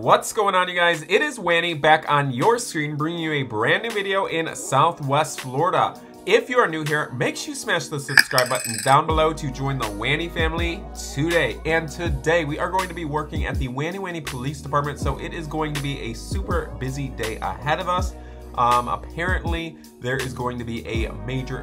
What's going on you guys? It is Wanny back on your screen bringing you a brand new video in Southwest Florida. If you are new here, make sure you smash the subscribe button down below to join the Wanny family today. And today we are going to be working at the Wanny Wanny Police Department, so it is going to be a super busy day ahead of us. Um, apparently, there is going to be a major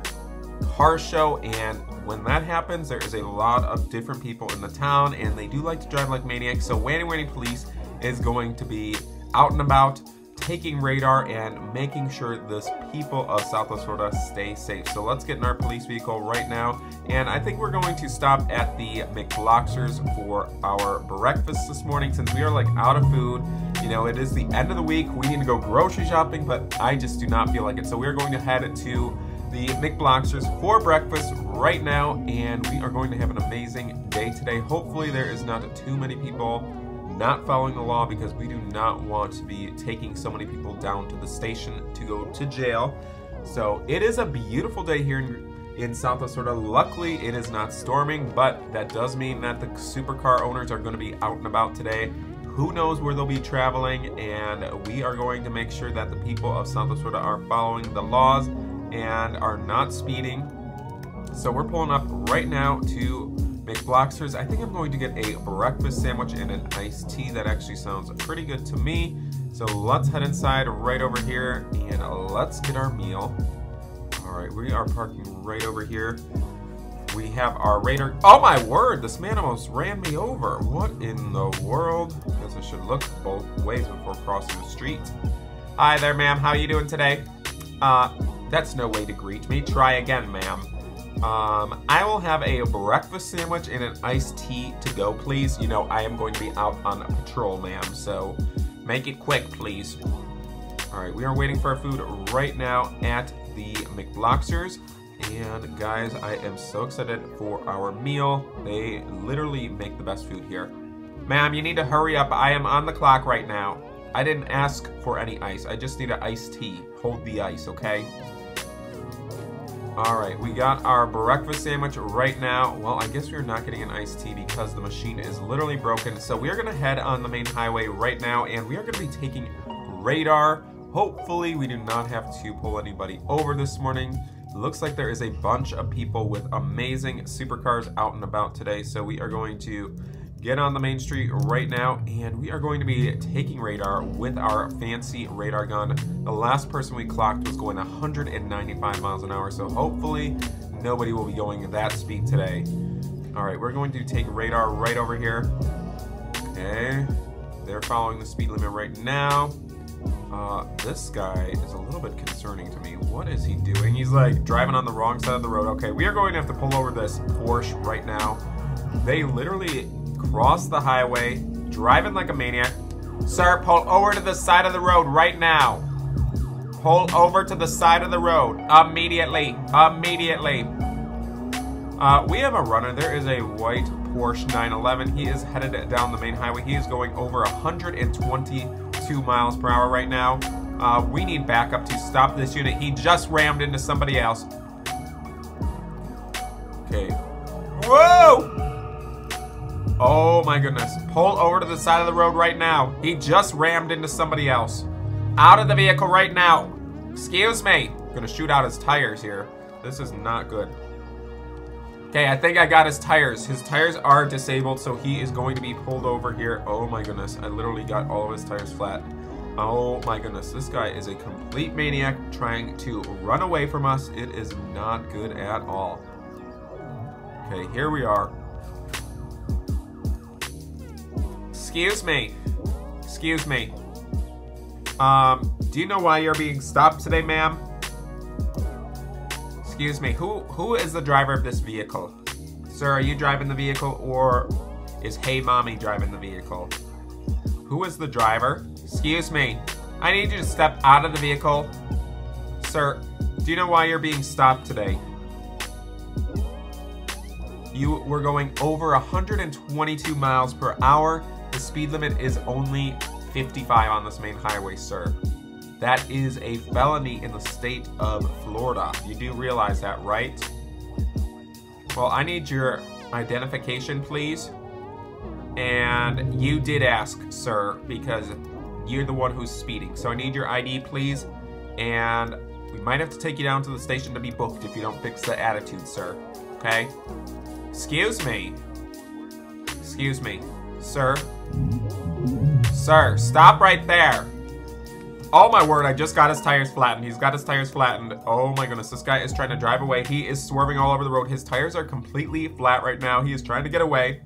car show and when that happens there is a lot of different people in the town and they do like to drive like maniacs so Wanny Wanny Police is going to be out and about taking radar and making sure the people of Southwest Florida stay safe. So let's get in our police vehicle right now. And I think we're going to stop at the McBloxers for our breakfast this morning since we are like out of food. You know, it is the end of the week. We need to go grocery shopping, but I just do not feel like it. So we're going to head to the McBloxers for breakfast right now and we are going to have an amazing day today. Hopefully there is not too many people not following the law because we do not want to be taking so many people down to the station to go to jail. So it is a beautiful day here in, in Southwest Florida. Luckily, it is not storming, but that does mean that the supercar owners are going to be out and about today. Who knows where they'll be traveling, and we are going to make sure that the people of Southwest Florida are following the laws and are not speeding. So we're pulling up right now to McBloxers. I think I'm going to get a breakfast sandwich and an iced tea. That actually sounds pretty good to me. So let's head inside right over here and let's get our meal. All right, we are parking right over here. We have our radar. Oh my word, this man almost ran me over. What in the world? I Guess I should look both ways before crossing the street. Hi there, ma'am. How you doing today? Uh, that's no way to greet me. Try again, ma'am. Um, I will have a breakfast sandwich and an iced tea to go, please. You know, I am going to be out on patrol, ma'am, so make it quick, please. All right, we are waiting for our food right now at the McBloxers. And guys, I am so excited for our meal. They literally make the best food here. Ma'am, you need to hurry up. I am on the clock right now. I didn't ask for any ice. I just need an iced tea. Hold the ice, okay? All right, we got our breakfast sandwich right now. Well, I guess we're not getting an iced tea because the machine is literally broken. So we are gonna head on the main highway right now and we are gonna be taking radar. Hopefully we do not have to pull anybody over this morning. looks like there is a bunch of people with amazing supercars out and about today. So we are going to get on the main street right now and we are going to be taking radar with our fancy radar gun. The last person we clocked was going 195 miles an hour, so hopefully nobody will be going that speed today. All right, we're going to take radar right over here. Okay, they're following the speed limit right now. Uh, this guy is a little bit concerning to me. What is he doing? He's like driving on the wrong side of the road. Okay, we are going to have to pull over this Porsche right now. They literally cross the highway, driving like a maniac. Sir, pull over to the side of the road right now. Pull over to the side of the road immediately. Immediately. Uh, we have a runner. There is a white Porsche 911. He is headed down the main highway. He is going over 122 miles per hour right now. Uh, we need backup to stop this unit. He just rammed into somebody else. Okay. Oh my goodness. Pull over to the side of the road right now. He just rammed into somebody else. Out of the vehicle right now. Excuse me. Gonna shoot out his tires here. This is not good. Okay, I think I got his tires. His tires are disabled, so he is going to be pulled over here. Oh my goodness. I literally got all of his tires flat. Oh my goodness. This guy is a complete maniac trying to run away from us. It is not good at all. Okay, here we are. Excuse me. Excuse me. Um, do you know why you're being stopped today, ma'am? Excuse me, who who is the driver of this vehicle? Sir, are you driving the vehicle or is Hey Mommy driving the vehicle? Who is the driver? Excuse me, I need you to step out of the vehicle. Sir, do you know why you're being stopped today? You were going over 122 miles per hour the speed limit is only 55 on this main highway, sir. That is a felony in the state of Florida. You do realize that, right? Well, I need your identification, please. And you did ask, sir, because you're the one who's speeding. So I need your ID, please. And we might have to take you down to the station to be booked if you don't fix the attitude, sir. Okay? Excuse me. Excuse me. Sir? Sir, stop right there. Oh my word, I just got his tires flattened. He's got his tires flattened. Oh my goodness, this guy is trying to drive away. He is swerving all over the road. His tires are completely flat right now. He is trying to get away.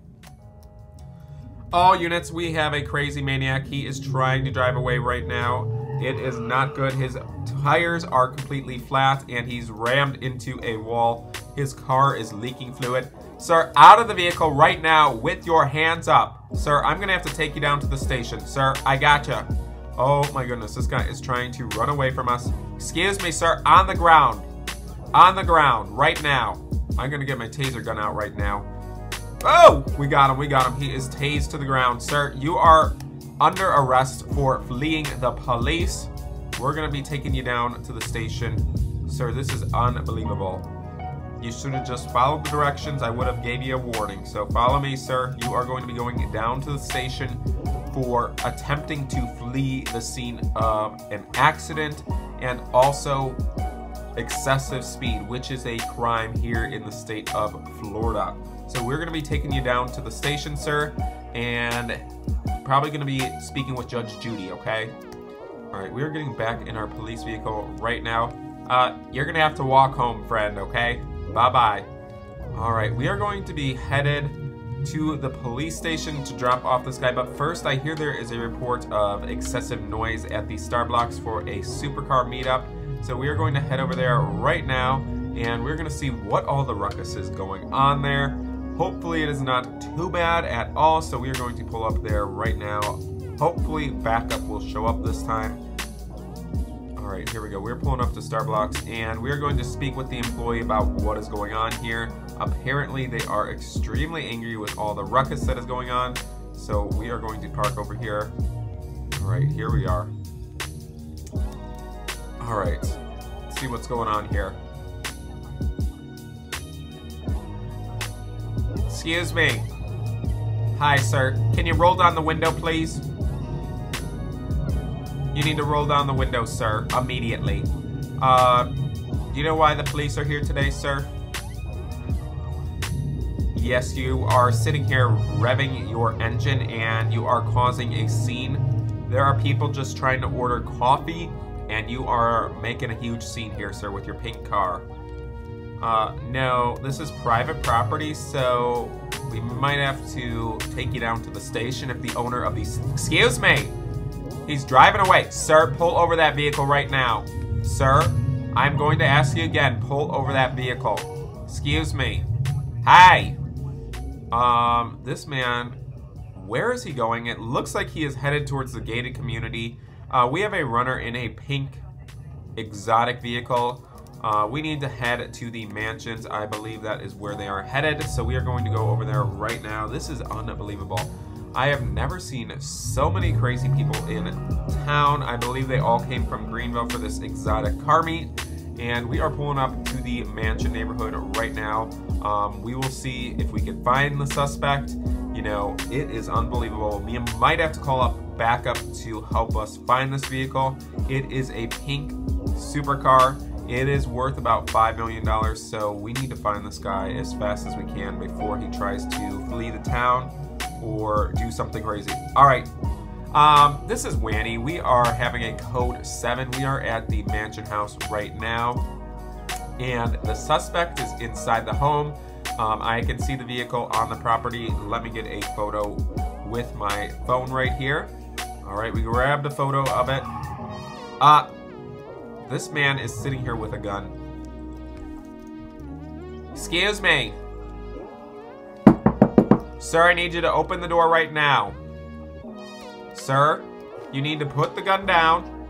All units, we have a crazy maniac. He is trying to drive away right now. It is not good. His tires are completely flat and he's rammed into a wall. His car is leaking fluid. Sir, out of the vehicle right now with your hands up. Sir, I'm gonna have to take you down to the station. Sir, I gotcha. Oh my goodness, this guy is trying to run away from us. Excuse me, sir, on the ground. On the ground, right now. I'm gonna get my taser gun out right now. Oh, we got him, we got him. He is tased to the ground. Sir, you are under arrest for fleeing the police. We're gonna be taking you down to the station. Sir, this is unbelievable. You should have just followed the directions. I would have gave you a warning. So follow me, sir. You are going to be going down to the station for attempting to flee the scene of an accident and also excessive speed, which is a crime here in the state of Florida. So we're going to be taking you down to the station, sir, and probably going to be speaking with Judge Judy, okay? All right, we're getting back in our police vehicle right now. Uh, you're going to have to walk home, friend, okay? Bye-bye. All right, we are going to be headed to the police station to drop off this guy. But first, I hear there is a report of excessive noise at the Starblox for a supercar meetup. So we are going to head over there right now, and we're going to see what all the ruckus is going on there. Hopefully it is not too bad at all, so we are going to pull up there right now. Hopefully backup will show up this time. Right, here we go. We're pulling up to Starblox, and we're going to speak with the employee about what is going on here. Apparently, they are extremely angry with all the ruckus that is going on, so we are going to park over here. All right, here we are. All right, see what's going on here. Excuse me. Hi, sir. Can you roll down the window, please? You need to roll down the window, sir, immediately. Uh, do you know why the police are here today, sir? Yes, you are sitting here revving your engine and you are causing a scene. There are people just trying to order coffee and you are making a huge scene here, sir, with your pink car. Uh, no, this is private property, so we might have to take you down to the station if the owner of these... Excuse me! He's driving away. Sir, pull over that vehicle right now. Sir, I'm going to ask you again, pull over that vehicle. Excuse me. Hi! Um, this man, where is he going? It looks like he is headed towards the gated community. Uh, we have a runner in a pink exotic vehicle. Uh, we need to head to the mansions. I believe that is where they are headed. So we are going to go over there right now. This is unbelievable. I have never seen so many crazy people in town. I believe they all came from Greenville for this exotic car meet. And we are pulling up to the mansion neighborhood right now. Um, we will see if we can find the suspect. You know, it is unbelievable. We might have to call up backup to help us find this vehicle. It is a pink supercar. It is worth about $5 million, so we need to find this guy as fast as we can before he tries to flee the town or do something crazy. All right, um, this is Wanny. We are having a code 7. We are at the mansion house right now, and the suspect is inside the home. Um, I can see the vehicle on the property. Let me get a photo with my phone right here. All right, we grabbed a photo of it. Uh, this man is sitting here with a gun. Excuse me. Sir, I need you to open the door right now. Sir, you need to put the gun down.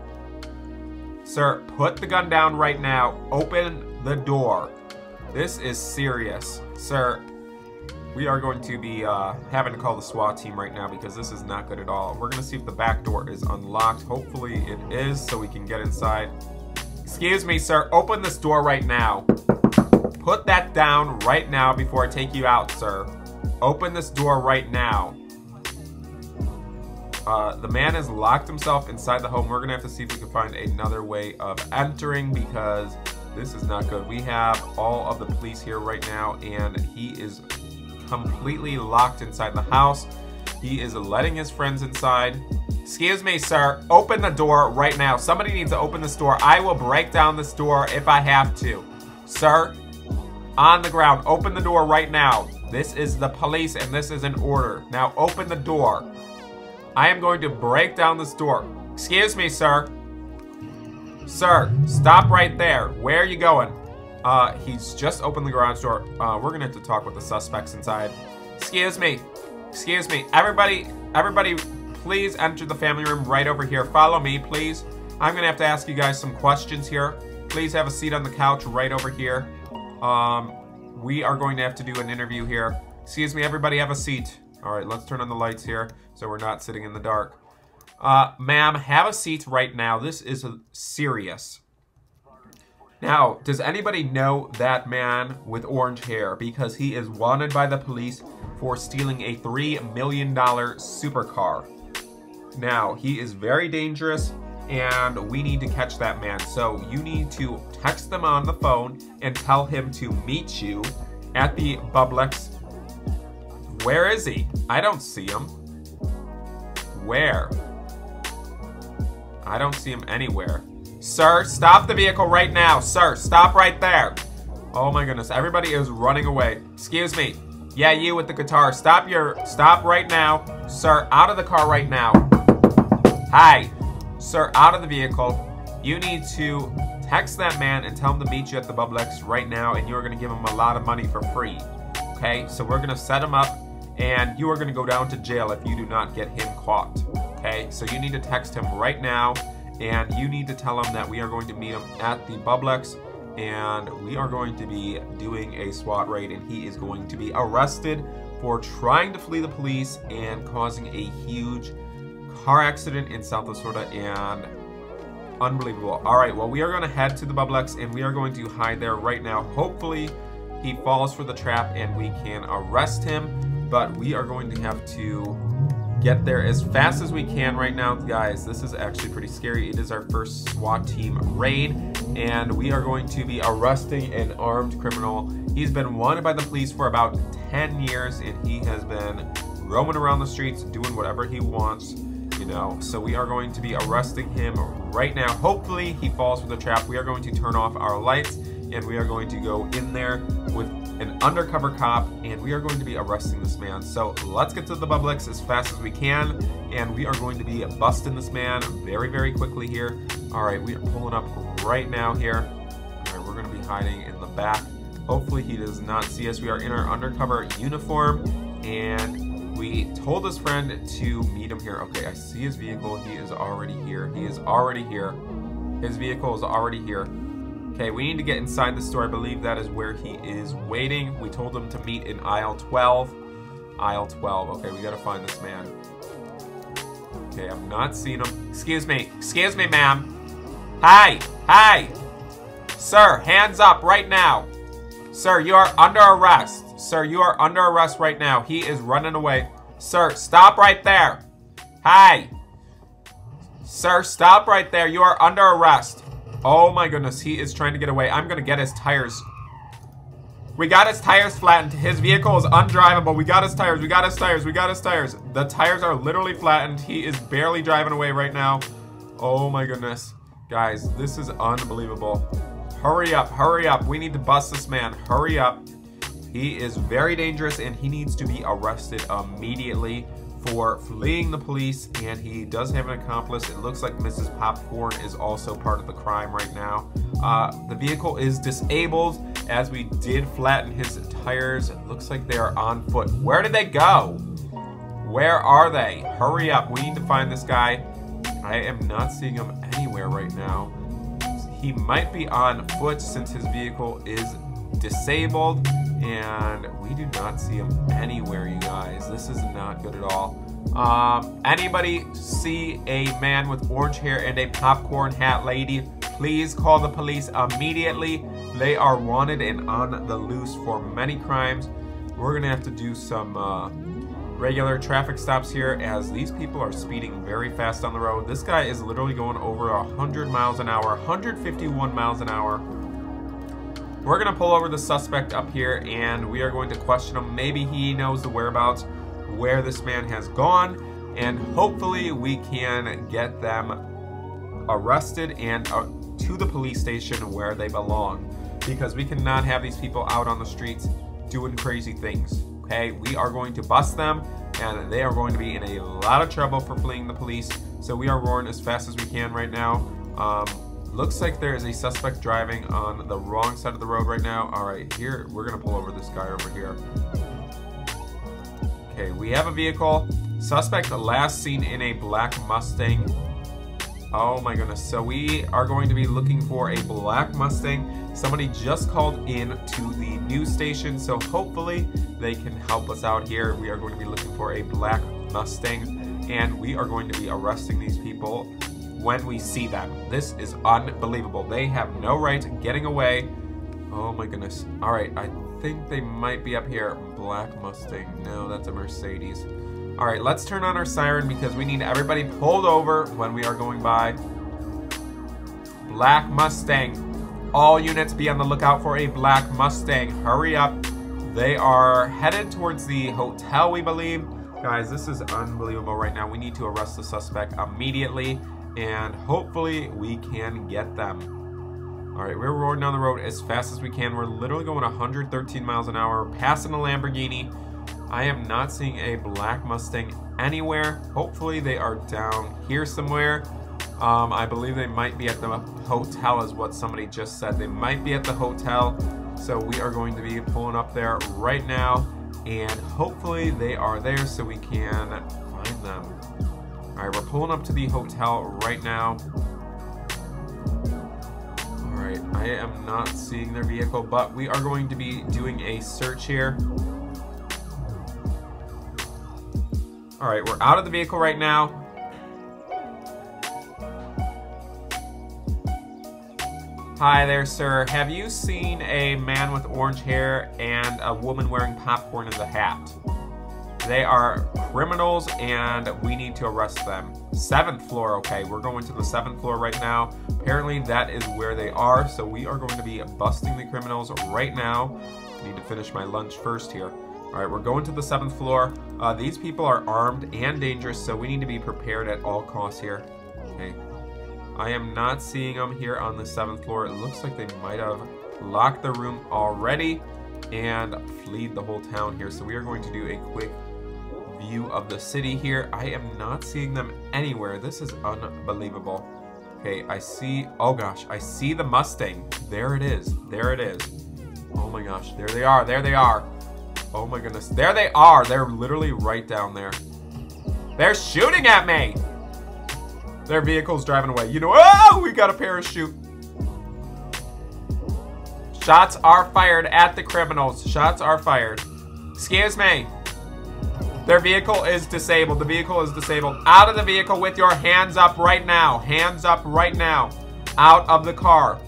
Sir, put the gun down right now. Open the door. This is serious. Sir, we are going to be uh, having to call the SWAT team right now because this is not good at all. We're going to see if the back door is unlocked. Hopefully it is so we can get inside. Excuse me, sir. Open this door right now. Put that down right now before I take you out, sir. Open this door right now. Uh, the man has locked himself inside the home. We're gonna have to see if we can find another way of entering because this is not good. We have all of the police here right now and he is completely locked inside the house. He is letting his friends inside. Excuse me, sir. Open the door right now. Somebody needs to open this door. I will break down this door if I have to. Sir, on the ground. Open the door right now. This is the police and this is an order. Now open the door. I am going to break down this door. Excuse me, sir. Sir, stop right there. Where are you going? Uh, he's just opened the garage door. Uh, we're gonna have to talk with the suspects inside. Excuse me. Excuse me. Everybody, everybody, please enter the family room right over here. Follow me, please. I'm gonna have to ask you guys some questions here. Please have a seat on the couch right over here. Um, we are going to have to do an interview here. Excuse me, everybody have a seat. All right, let's turn on the lights here so we're not sitting in the dark. Uh, ma'am, have a seat right now. This is serious. Now, does anybody know that man with orange hair? Because he is wanted by the police for stealing a $3 million supercar. Now, he is very dangerous and we need to catch that man. So you need to text them on the phone and tell him to meet you at the Publix. Where is he? I don't see him. Where? I don't see him anywhere. Sir, stop the vehicle right now. Sir, stop right there. Oh my goodness, everybody is running away. Excuse me. Yeah, you with the guitar. Stop your, stop right now. Sir, out of the car right now. Hi. Sir, out of the vehicle. You need to text that man and tell him to meet you at the Publix right now and you're gonna give him a lot of money for free. Okay, so we're gonna set him up and you are gonna go down to jail if you do not get him caught. Okay, so you need to text him right now and you need to tell him that we are going to meet him at the Publix and we are going to be doing a SWAT raid and he is going to be arrested for trying to flee the police and causing a huge car accident in Southwest Florida and unbelievable. All right, well, we are going to head to the Publix and we are going to hide there right now. Hopefully he falls for the trap and we can arrest him, but we are going to have to get there as fast as we can right now. Guys, this is actually pretty scary. It is our first SWAT team raid, and we are going to be arresting an armed criminal. He's been wanted by the police for about 10 years, and he has been roaming around the streets doing whatever he wants, you know. So we are going to be arresting him right now. Hopefully he falls for the trap. We are going to turn off our lights, and we are going to go in there with an undercover cop, and we are going to be arresting this man. So let's get to the Publix as fast as we can, and we are going to be busting this man very, very quickly here. All right, we are pulling up right now here. All right, we're to be hiding in the back. Hopefully he does not see us. We are in our undercover uniform, and we told his friend to meet him here. Okay, I see his vehicle. He is already here. He is already here. His vehicle is already here. Okay, we need to get inside the store. I believe that is where he is waiting. We told him to meet in aisle 12. Aisle 12. Okay, we gotta find this man. Okay, I'm not seeing him. Excuse me. Excuse me, ma'am. Hi. Hi. Sir, hands up right now. Sir, you are under arrest. Sir, you are under arrest right now. He is running away. Sir, stop right there. Hi. Sir, stop right there. You are under arrest. Oh my goodness, he is trying to get away. I'm gonna get his tires. We got his tires flattened. His vehicle is undrivable. We got his tires. We got his tires. We got his tires. The tires are literally flattened. He is barely driving away right now. Oh my goodness. Guys, this is unbelievable. Hurry up. Hurry up. We need to bust this man. Hurry up. He is very dangerous and he needs to be arrested immediately for fleeing the police, and he does have an accomplice. It looks like Mrs. Popcorn is also part of the crime right now. Uh, the vehicle is disabled as we did flatten his tires. It looks like they are on foot. Where did they go? Where are they? Hurry up. We need to find this guy. I am not seeing him anywhere right now. He might be on foot since his vehicle is disabled and we do not see him anywhere you guys this is not good at all um, anybody see a man with orange hair and a popcorn hat lady please call the police immediately they are wanted and on the loose for many crimes we're gonna have to do some uh, regular traffic stops here as these people are speeding very fast on the road. This guy is literally going over 100 miles an hour, 151 miles an hour. We're to pull over the suspect up here and we are going to question him. Maybe he knows the whereabouts where this man has gone and hopefully we can get them arrested and uh, to the police station where they belong because we cannot have these people out on the streets doing crazy things okay? We are going to bust them, and they are going to be in a lot of trouble for fleeing the police. So we are roaring as fast as we can right now. Um, looks like there is a suspect driving on the wrong side of the road right now. All right, here, we're gonna pull over this guy over here. Okay, we have a vehicle. Suspect last seen in a black Mustang. Oh my goodness. So we are going to be looking for a black Mustang. Somebody just called in to the news station, so hopefully they can help us out here. We are going to be looking for a black Mustang, and we are going to be arresting these people when we see them. This is unbelievable. They have no right getting away. Oh my goodness. All right, I think they might be up here. Black Mustang. No, that's a Mercedes. All right, let's turn on our siren because we need everybody pulled over when we are going by. Black Mustang. All units be on the lookout for a black Mustang. Hurry up. They are headed towards the hotel, we believe. Guys, this is unbelievable right now. We need to arrest the suspect immediately, and hopefully we can get them. All right, we're roaring down the road as fast as we can. We're literally going 113 miles an hour, passing a Lamborghini. I am not seeing a black Mustang anywhere. Hopefully they are down here somewhere. Um, I believe they might be at the hotel is what somebody just said. They might be at the hotel. So we are going to be pulling up there right now and hopefully they are there so we can find them. All right, we're pulling up to the hotel right now. All right, I am not seeing their vehicle, but we are going to be doing a search here. All right, we're out of the vehicle right now. Hi there, sir. Have you seen a man with orange hair and a woman wearing popcorn as a hat? They are criminals and we need to arrest them. Seventh floor, okay, we're going to the seventh floor right now. Apparently that is where they are, so we are going to be busting the criminals right now. Need to finish my lunch first here. All right, we're going to the seventh floor. Uh, these people are armed and dangerous, so we need to be prepared at all costs here. Okay, I am not seeing them here on the seventh floor. It looks like they might have locked the room already and fleed the whole town here. So we are going to do a quick view of the city here. I am not seeing them anywhere. This is unbelievable. Okay, I see, oh gosh, I see the Mustang. There it is, there it is. Oh my gosh, there they are, there they are. Oh my goodness, there they are. They're literally right down there. They're shooting at me. Their vehicle's driving away. You know, oh, we got a parachute. Shots are fired at the criminals. Shots are fired. Excuse me. Their vehicle is disabled. The vehicle is disabled. Out of the vehicle with your hands up right now. Hands up right now. Out of the car.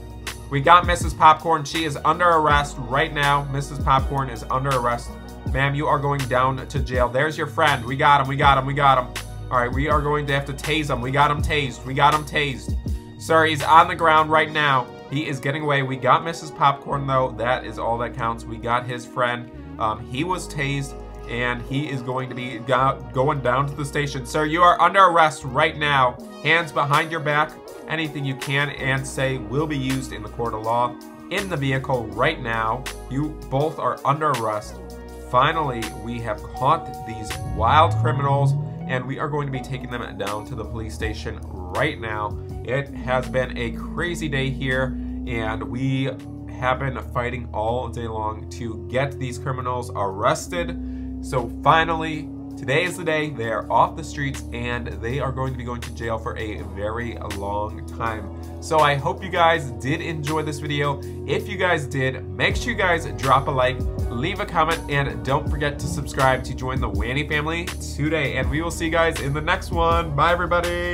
We got Mrs. Popcorn. She is under arrest right now. Mrs. Popcorn is under arrest. Ma'am, you are going down to jail. There's your friend. We got him. We got him. We got him. All right, we are going to have to tase him. We got him tased. We got him tased. Sir, he's on the ground right now. He is getting away. We got Mrs. Popcorn, though. That is all that counts. We got his friend. Um, he was tased, and he is going to be going down to the station. Sir, you are under arrest right now. Hands behind your back. Anything you can and say will be used in the court of law. In the vehicle right now. You both are under arrest. Finally, we have caught these wild criminals and we are going to be taking them down to the police station right now. It has been a crazy day here, and we have been fighting all day long to get these criminals arrested. So finally, today is the day. They are off the streets and they are going to be going to jail for a very long time. So I hope you guys did enjoy this video. If you guys did, make sure you guys drop a like, leave a comment, and don't forget to subscribe to join the Wanny family today. And we will see you guys in the next one. Bye, everybody.